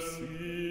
si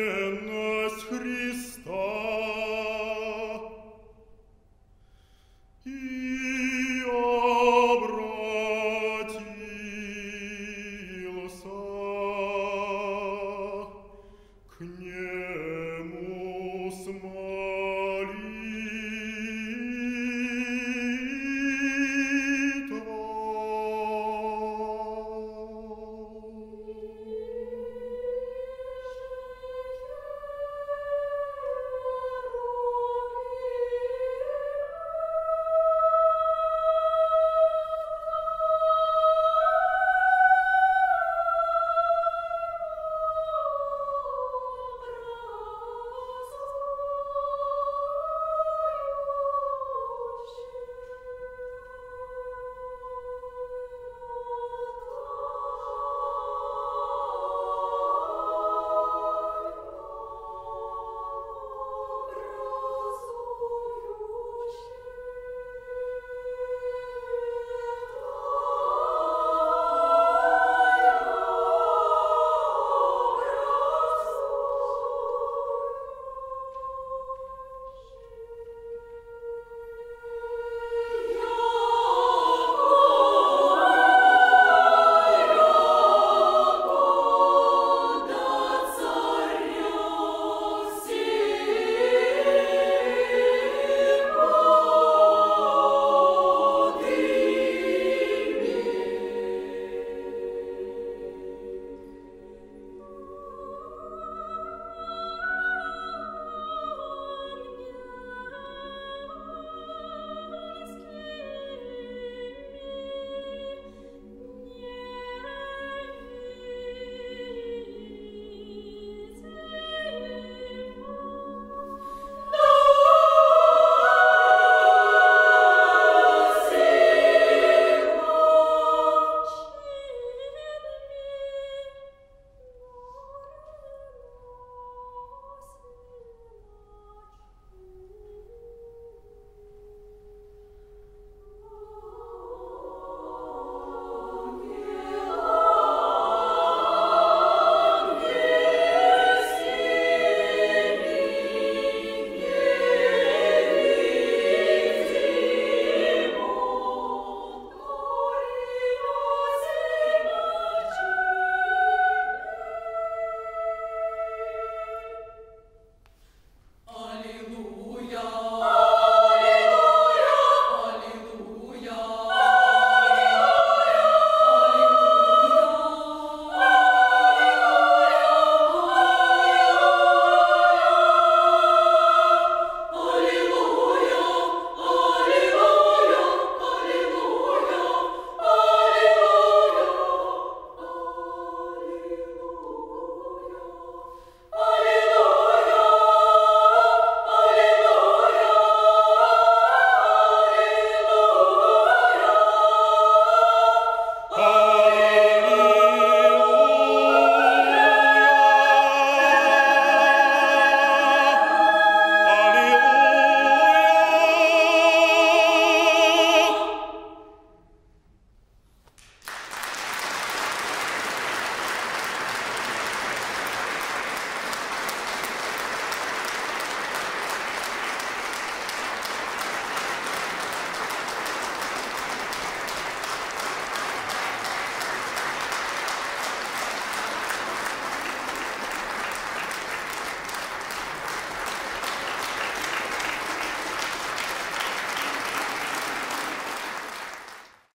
Смиренность Христа